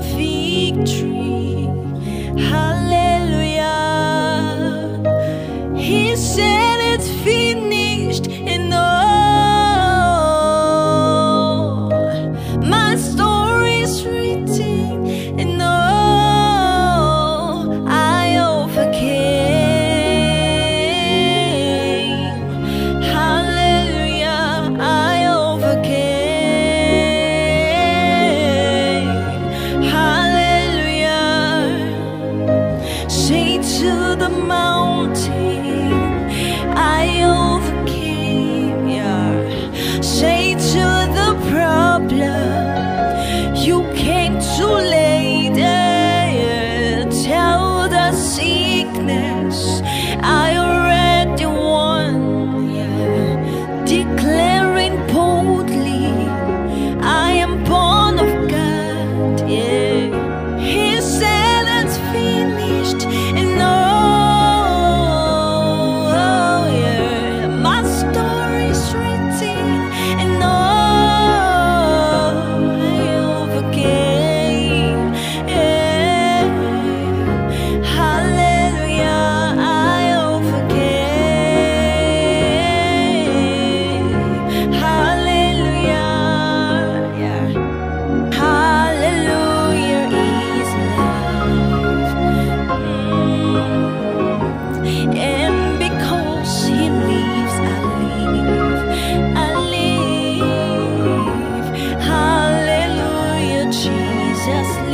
Victory. Sickness, I lives.